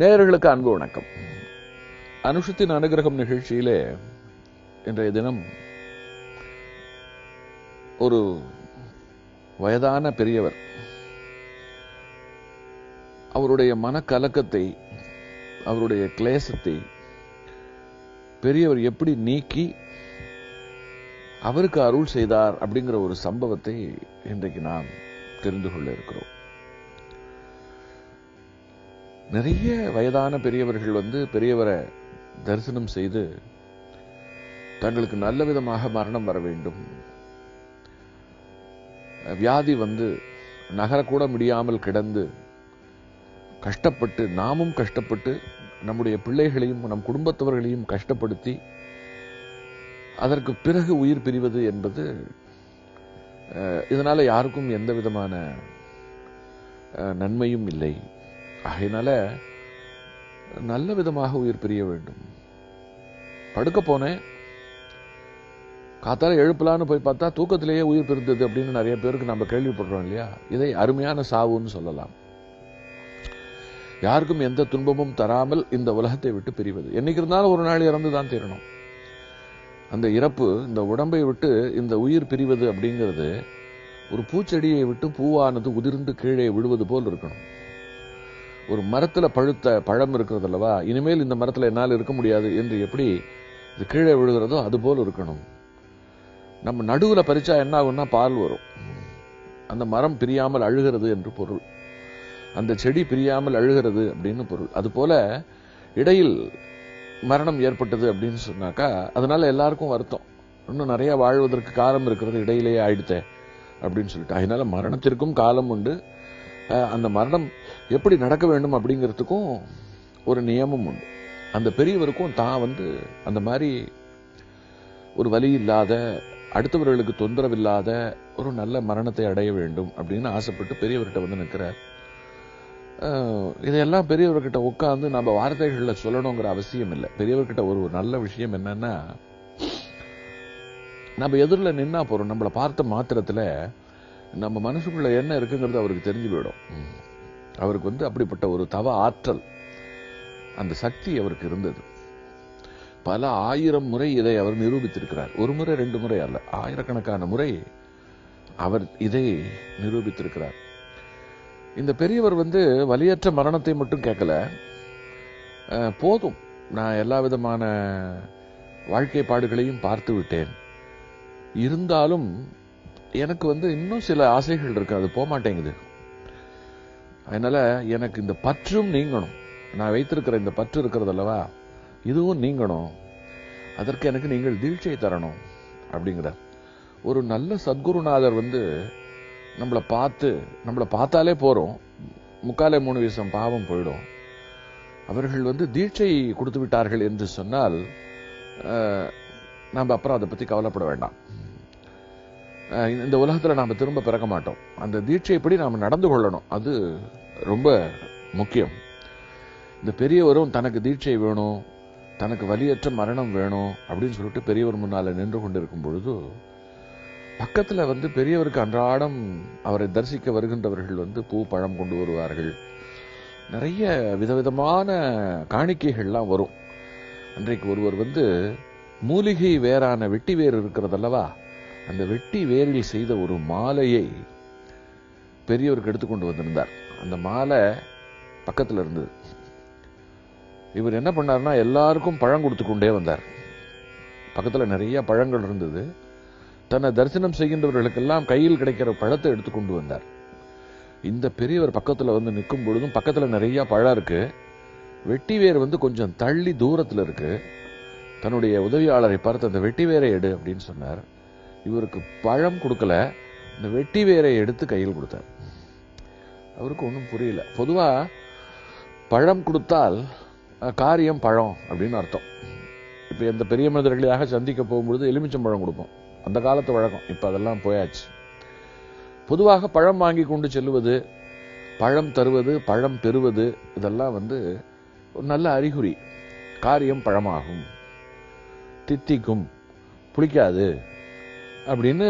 நேயர்களுக்கு அன்பு வணக்கம். அனுஷத்தின் அனுகிரகம் நிகழ்ச்சியிலே இன்றைய தினம் ஒரு வயதான பெரியவர் அவருடைய மனக்கலக்கத்தை அவருடைய கிளேசத்தை பெரியவர் எப்படி நீக்கி அவருக்கு அருள் செய்தார் அப்படிங்கிற ஒரு சம்பவத்தை இன்றைக்கு நாம் தெரிந்து கொள்ள இருக்கிறோம். நிறைய வயதான பெரியவர்கள் வந்து பெரியவரை தரிசனம் செய்து தங்களுக்கு நல்ல விதமாக மரணம் வர வேண்டும். வியாதி வந்து நகரக்கூட முடியாமல் கிடந்து கஷ்டப்பட்டு நாமும் கஷ்டப்பட்டு நம்முடைய பிள்ளைகளையும் நம் குடும்பத்தவர்களையும் கஷ்டப்படுத்தி அதற்கு பிறகு உயிர் பிரிவது என்பது அஹ், இதனால யாருக்கும் எந்த விதமான அஹ், நன்மையும் இல்லை. ஆகையினால நல்ல விதமாக உயிர் பிரிய வேண்டும். படுக்க போனேன். காத்தால எழுப்பலான்னு போய் பார்த்தா தூக்கத்திலேயே உயிர் பிரிந்தது அப்படின்னு நிறைய பேருக்கு நம்ம கேள்விப்படுறோம் இல்லையா? இதை அருமையான சாவுன்னு சொல்லலாம். யாருக்கும் எந்த துன்பமும் தராமல் இந்த உலகத்தை விட்டு பிரிவது. என்னைக்கு இருந்தாலும் ஒரு நாள் இறந்து தான் தீரணும். அந்த இறப்பு இந்த உடம்பை விட்டு இந்த உயிர் பிரிவது அப்படிங்கிறது ஒரு பூச்செடியை விட்டு பூவானது உதிர்ந்து கீழே விழுவது போல் இருக்கணும். ஒரு மரத்தில் பழுத்த பழம் இருக்கிறது அல்லவா? இனிமேல் இந்த மரத்தில் என்னால் இருக்க முடியாது என்று எப்படி இது கீழே விழுகிறதோ அது போல் இருக்கணும். நம்ம நடுவில் பறிச்சா என்ன ஆகும்னா பால் வரும். அந்த மரம் பிரியாமல் அழுகிறது என்று பொருள். அந்த செடி பிரியாமல் அழுகிறது அப்படின்னு பொருள். அதுபோல இடையில் மரணம் ஏற்பட்டது அப்படின்னு சொன்னாக்கா அதனால எல்லாருக்கும் வருத்தம். இன்னும் நிறைய வாழ்வதற்கு காலம் இருக்கிறது இடையிலேயே ஆயிடுத்தே அப்படின்னு சொல்லிட்டு. அதனால மரணத்திற்கும் காலம் உண்டு. அந்த மரணம் எப்படி நடக்க வேண்டும் அப்படிங்கிறதுக்கும் ஒரு நியமம் உண்டு. அந்த பெரியவருக்கும் தான் வந்து அந்த மாதிரி ஒரு வலி இல்லாத அடுத்தவர்களுக்கு தொந்தரவில்லாத ஒரு நல்ல மரணத்தை அடைய வேண்டும் அப்படின்னு ஆசைப்பட்டு பெரியவர்கிட்ட வந்து நிற்கிறார். இதையெல்லாம் பெரியவர்கிட்ட உட்காந்து நம்ம வார்த்தைகள்ல சொல்லணுங்கிற அவசியம் இல்லை. பெரியவர்கிட்ட ஒரு நல்ல விஷயம் என்னன்னா நம்ம எதிரில் நின்னா போறோம். நம்மளை பார்த்த மாத்திரத்துல நம்ம மனசுக்குள்ள என்ன இருக்குங்கிறது அவருக்கு தெரிஞ்சு போயிடும். அவருக்கு வந்து அப்படிப்பட்ட ஒரு தவ ஆற்றல் அந்த சக்தி அவருக்கு இருந்தது. பல ஆயிரம் முறை இதை அவர் நிரூபித்திருக்கிறார். ஒரு முறை ரெண்டு முறை அல்ல ஆயிரக்கணக்கான முறை அவர் இதை நிரூபித்திருக்கிறார். இந்த பெரியவர் வந்து வலியற்ற மரணத்தை மட்டும் கேட்கல. போதும் நான் எல்லா விதமான வாழ்க்கை பாடுகளையும் பார்த்து விட்டேன். இருந்தாலும் எனக்கு வந்து இன்னும் சில ஆசைகள் இருக்கு அது போக மாட்டேங்குது அதனால எனக்கு இந்த பற்றும் நீங்கணும். நான் வைத்திருக்கிற இந்த பற்று இருக்கிறது அல்லவா? இதுவும் நீங்கணும். அதற்கு எனக்கு நீங்கள் தீட்சை தரணும் அப்படிங்கிறார். ஒரு நல்ல சத்குருநாதர் வந்து நம்மளை பார்த்து நம்மளை பார்த்தாலே போறோம். முக்காலே மூணு வீசம் பாவம் போயிடும். அவர்கள் வந்து தீட்சை கொடுத்து விட்டார்கள் என்று சொன்னால் அஹ், நாம் அப்புறம் அதை பத்தி கவலைப்பட வேண்டாம். இந்த உலகத்தில் நாம் திரும்ப பிறக்க மாட்டோம். அந்த தீட்சைப்படி நாம் நடந்து கொள்ளணும். அது ரொம்ப முக்கியம். இந்த பெரியவரும் தனக்கு தீட்சை வேணும் தனக்கு வலியற்ற மரணம் வேணும் அப்படின்னு சொல்லிட்டு பெரியவர் முன்னால் நின்று கொண்டிருக்கும் பொழுது பக்கத்தில் வந்து பெரியவருக்கு அன்றாடம் அவரை தரிசிக்க வருகின்றவர்கள் வந்து பூ பழம் கொண்டு வருவார்கள். நிறைய விதவிதமான காணிக்கைகள்லாம் வரும். அன்றைக்கு ஒருவர் வந்து மூலிகை வேறான வெட்டி வேர் இருக்கிறதல்லவா அந்த வெட்டி வேரில் செய்த ஒரு மாலையை பெரியவருக்கு எடுத்துக்கொண்டு வந்திருந்தார். அந்த மாலை பக்கத்துல இருந்தது. இவர் என்ன பண்ணாருன்னா எல்லாருக்கும் பழம் கொடுத்து கொண்டே வந்தார். பக்கத்துல நிறைய பழங்கள் இருந்தது. தன்னை தரிசனம் செய்கின்றவர்களுக்கெல்லாம் கையில் கிடைக்கிற பழத்தை எடுத்து கொண்டு வந்தார். இந்த பெரியவர் பக்கத்தில் வந்து நிற்கும் பொழுதும் பக்கத்தில் நிறைய பழம் இருக்கு. வெட்டி வேர் வந்து கொஞ்சம் தள்ளி தூரத்தில் இருக்கு. தன்னுடைய உதவியாளரை பார்த்து அந்த வெட்டி வேரை எடு அப்படின்னு சொன்னார். இவருக்கு பழம் கொடுக்கல. இந்த வெட்டி வேரை எடுத்து கையில் கொடுத்தார். அவருக்கு ஒன்றும் புரியல. பொதுவா பழம் கொடுத்தால் காரியம் பழம் அப்படின்னு அர்த்தம். இப்ப எந்த பெரிய மனிதர்களாக சந்திக்க போகும்பொழுது எலுமிச்சம்பழம் கொடுப்போம். அந்த காலத்து வழக்கம். இப்ப அதெல்லாம் போயாச்சு. பொதுவாக பழம் வாங்கி கொண்டு செல்வது பழம் தருவது பழம் பெறுவது இதெல்லாம் வந்து ஒரு நல்ல அறிகுறி. காரியம் பழமாகும். தித்திக்கும். புளிக்காது. அப்படின்னு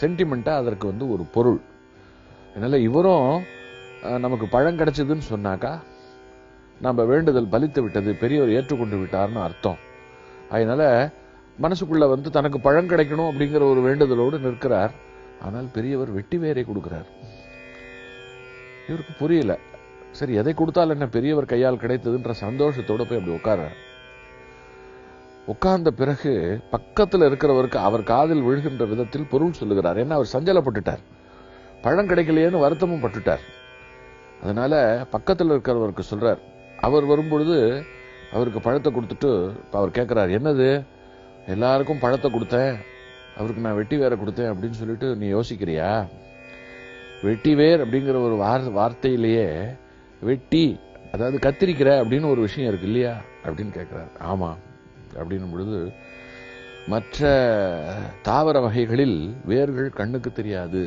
சென்டிமெண்டா அதற்கு வந்து ஒரு பொருள். அதனால இவரும் நமக்கு பழம் கிடைச்சதுன்னு சொன்னாக்கா நம்ம வேண்டுதல் பலித்து விட்டது பெரியவர் ஏற்றுக்கொண்டு விட்டார்னு அர்த்தம். அதனால மனசுக்குள்ள வந்து தனக்கு பழம் கிடைக்கணும் அப்படிங்கிற ஒரு வேண்டுதலோடு நிற்கிறார். ஆனால் பெரியவர் வெட்டி வேரை கொடுக்கிறார். இவருக்கு புரியல. சரி எதை கொடுத்தால் என்ன பெரியவர் கையால் கிடைத்ததுன்ற சந்தோஷத்தோட போய் அப்படி உட்கார்றார். உட்கார்ந்த பிறகு பக்கத்தில் இருக்கிறவருக்கு அவர் காதில் விழுகின்ற விதத்தில் பொருள் சொல்லுகிறார். ஏன்னா அவர் சஞ்சலப்பட்டுட்டார். பழம் கிடைக்கலையேன்னு வருத்தமும் பட்டுட்டார். அதனால பக்கத்தில் இருக்கிறவருக்கு சொல்றார். அவர் வரும்பொழுது அவருக்கு பழத்தை கொடுத்துட்டு இப்போ அவர் கேட்குறாரு என்னது? எல்லாருக்கும் பழத்தை கொடுத்தேன். அவருக்கு நான் வெட்டி வேற கொடுத்தேன் அப்படின்னு சொல்லிட்டு நீ யோசிக்கிறியா? வெட்டி வேர் அப்படிங்கிற ஒரு வார் வார்த்தையிலேயே வெட்டி அதாவது கத்திரிக்கிற அப்படின்னு ஒரு விஷயம் இருக்கு இல்லையா? அப்படின்னு கேட்குறாரு ஆமாம் அப்படின்னும் பொழுது மற்ற தாவர வகைகளில் வேர்கள் கண்ணுக்கு தெரியாது.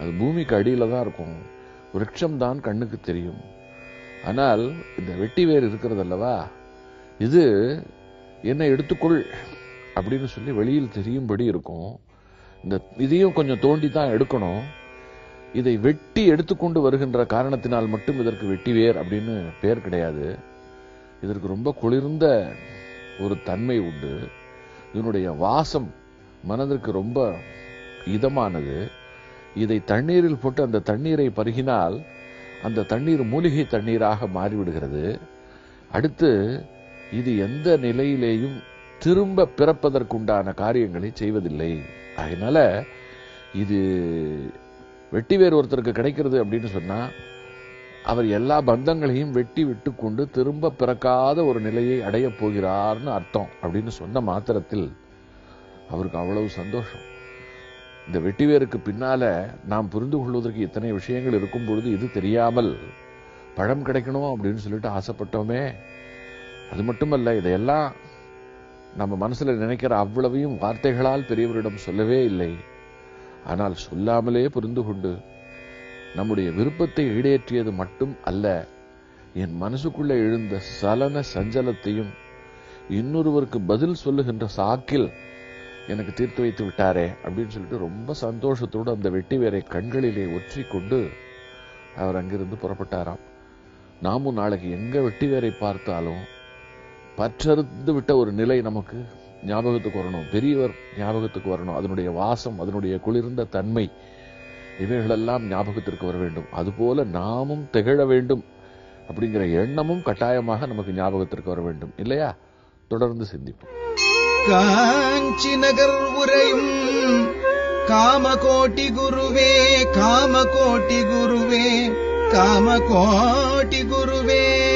அது பூமிக்கு அடியில் தான் இருக்கும். விருட்சம் தான் கண்ணுக்கு தெரியும். ஆனால் இந்த வெட்டி வேர் இருக்கிறது அல்லவா? இது என்ன எடுத்துக்கொள் அப்படின்னு சொல்லி வெளியில் தெரியும்படி இருக்கும். இந்த இதையும் கொஞ்சம் தோண்டி தான் எடுக்கணும். இதை வெட்டி எடுத்துக்கொண்டு வருகின்ற காரணத்தினால் மட்டும் இதற்கு வெட்டி வேர் அப்படின்னு பேர் கிடையாது. இதற்கு ரொம்ப குளிர்ந்த ஒரு தன்மை உண்டு. இதனுடைய வாசம் மனதிற்கு ரொம்ப இதமானது. இதை தண்ணீரில் போட்டு அந்த தண்ணீரை பருகினால் அந்த தண்ணீர் மூலிகை தண்ணீராக மாறிவிடுகிறது. அடுத்து இது எந்த நிலையிலேயும் திரும்ப பிறப்பதற்குண்டான காரியங்களை செய்வதில்லை. அதனால இது வெட்டி வேறு ஒருத்தருக்கு கிடைக்கிறது அப்படின்னு சொன்னா அவர் எல்லா பந்தங்களையும் வெட்டி விட்டு கொண்டு திரும்ப பிறக்காத ஒரு நிலையை அடையப் போகிறார்னு அர்த்தம் அப்படின்னு சொன்ன மாத்திரத்தில் அவருக்கு அவ்வளவு சந்தோஷம். இந்த வெட்டிவேருக்கு பின்னால நாம் புரிந்து கொள்வதற்கு இத்தனை விஷயங்கள் இருக்கும் பொழுது இது தெரியாமல் பழம் கிடைக்கணும் அப்படின்னு சொல்லிட்டு ஆசைப்பட்டோமே. அது மட்டுமல்ல இதையெல்லாம் நம்ம மனசுல நினைக்கிற அவ்வளவையும் வார்த்தைகளால் பெரியவரிடம் சொல்லவே இல்லை. ஆனால் சொல்லாமலே புரிந்து கொண்டு நம்முடைய விருப்பத்தை ஈடேற்றியது மட்டும் அல்ல என் மனசுக்குள்ளே எழுந்த சலன சஞ்சலத்தையும் இன்னொருவருக்கு பதில் சொல்லுகின்ற சாக்கில் எனக்கு தீர்த்து வைத்து விட்டாரே அப்படின்னு சொல்லிட்டு ரொம்ப சந்தோஷத்தோடு அந்த வெட்டி வேரை கண்களிலே ஒற்றி கொண்டு அவர் அங்கிருந்து புறப்பட்டாராம். நாமும் நாளைக்கு எங்க வெட்டி வேரை பார்த்தாலும் பற்றறுந்து விட்ட ஒரு நிலை நமக்கு ஞாபகத்துக்கு வரணும். பெரியவர் ஞாபகத்துக்கு வரணும். அதனுடைய வாசம் அதனுடைய குளிர்ந்த தன்மை இவைகளெல்லாம் ஞாபகத்திற்கு வர வேண்டும். அதுபோல நாமும் திகழ வேண்டும் அப்படிங்கிற எண்ணமும் கட்டாயமாக நமக்கு ஞாபகத்திற்கு வர வேண்டும். இல்லையா? தொடர்ந்து சிந்திப்போம். காஞ்சி நகர் உரையும் காமகோட்டி குருவே காமகோட்டி குருவே காமகோட்டி குருவே.